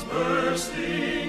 bursting.